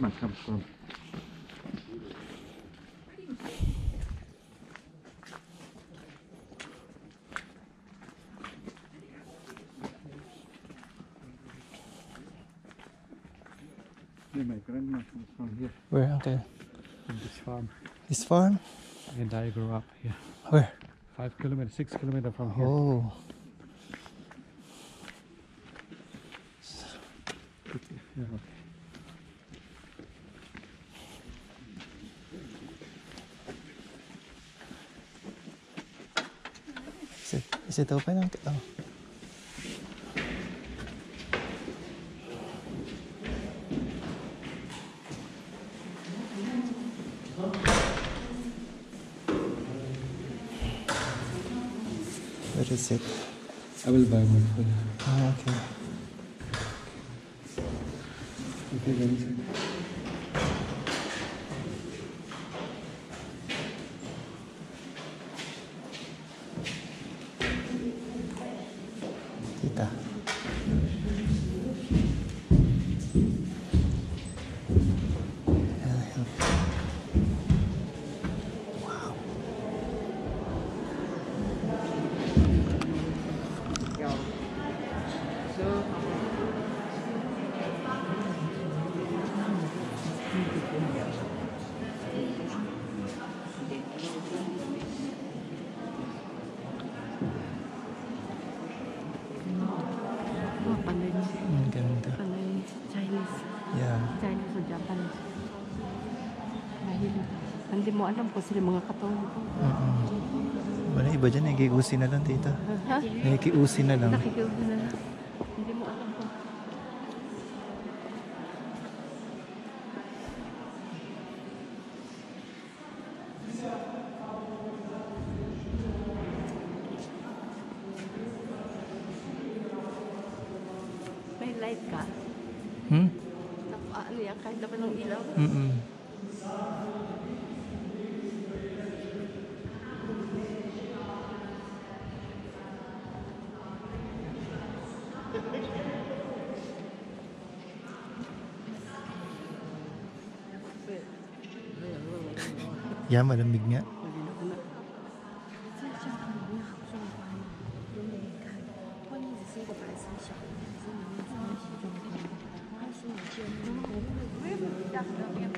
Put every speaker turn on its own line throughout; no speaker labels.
might come from. Yeah, my grandma comes from here,
Where, Okay.
from this farm.
This farm?
And I grew up here.
Where?
Five kilometers, six kilometers from here.
Oh. Is it, open? Oh. Where is it?
I will buy one for you.
Oh, okay.
Okay, one second.
Yeah.
Chinese o Japanese. Dahil hindi mo alam kung sila mga katoliko.
Mm-mm. Wala iba dyan, nakikiusi na lang, tita.
Ha?
Nakikiusi na lang.
Nakikiusa na lang. Hindi mo alam kung may light ka.
Hmm?
Yan? Kahit naman ng ilaw.
Mm-mm. Yeah, malamig nga.
política propia.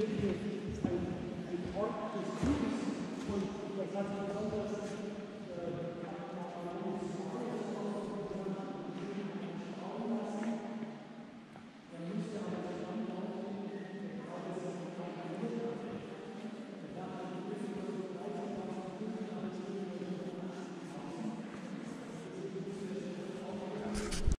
Kirche ein, ein
Ort des Friedens und das hat besonders äh,